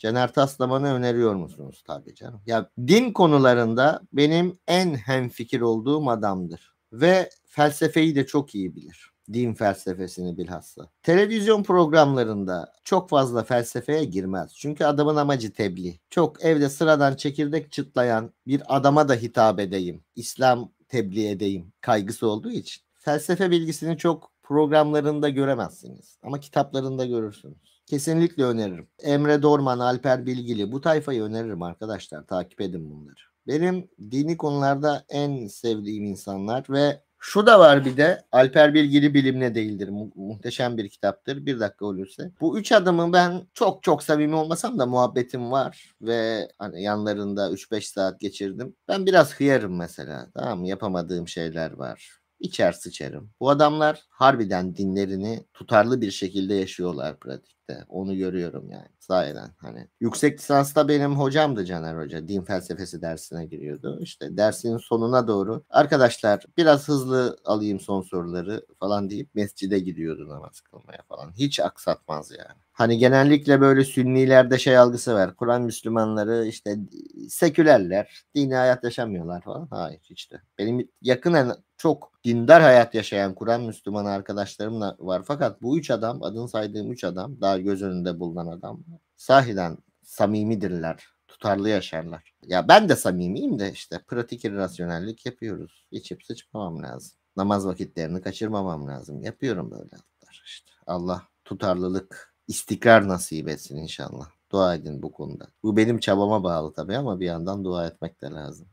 Caner Taslaman'ı öneriyor musunuz? Tabii canım. Ya din konularında benim en hemfikir olduğum adamdır. Ve felsefeyi de çok iyi bilir. Din felsefesini bilhassa. Televizyon programlarında çok fazla felsefeye girmez. Çünkü adamın amacı tebliğ. Çok evde sıradan çekirdek çıtlayan bir adama da hitap edeyim. İslam tebliğ edeyim kaygısı olduğu için. Felsefe bilgisini çok programlarında göremezsiniz. Ama kitaplarında görürsünüz. Kesinlikle öneririm. Emre Dorman, Alper Bilgili bu tayfayı öneririm arkadaşlar. Takip edin bunları. Benim dini konularda en sevdiğim insanlar ve şu da var bir de Alper Bilgili bilimle değildir. Mu- muhteşem bir kitaptır. Bir dakika olursa. Bu üç adamın ben çok çok samimi olmasam da muhabbetim var ve hani yanlarında 3-5 saat geçirdim. Ben biraz hıyarım mesela. Tamam? Yapamadığım şeyler var. İçer sıçarım. Bu adamlar harbiden dinlerini tutarlı bir şekilde yaşıyorlar pratikte. Onu görüyorum yani. Sahiden hani. Yüksek lisansta benim hocamdı Caner Hoca. Din felsefesi dersine giriyordu. İşte dersin sonuna doğru arkadaşlar biraz hızlı alayım son soruları falan deyip mescide gidiyordu namaz kılmaya falan. Hiç aksatmaz yani. Hani genellikle böyle sünnilerde şey algısı var. Kur'an Müslümanları işte sekülerler, dini hayat yaşamıyorlar falan. Hayır hiç de. Benim yakın çok dindar hayat yaşayan Kur'an Müslüman arkadaşlarım da var. Fakat bu üç adam, adını saydığım üç adam, daha göz önünde bulunan adam sahiden samimidirler. Tutarlı yaşarlar. Ya ben de samimiyim de işte pratik irrasyonellik yapıyoruz. İçip sıçmamam lazım. Namaz vakitlerini kaçırmamam lazım. Yapıyorum böyle hatlar işte. Allah tutarlılık, istikrar nasip etsin inşallah. Dua edin bu konuda. Bu benim çabama bağlı tabii ama bir yandan dua etmek de lazım.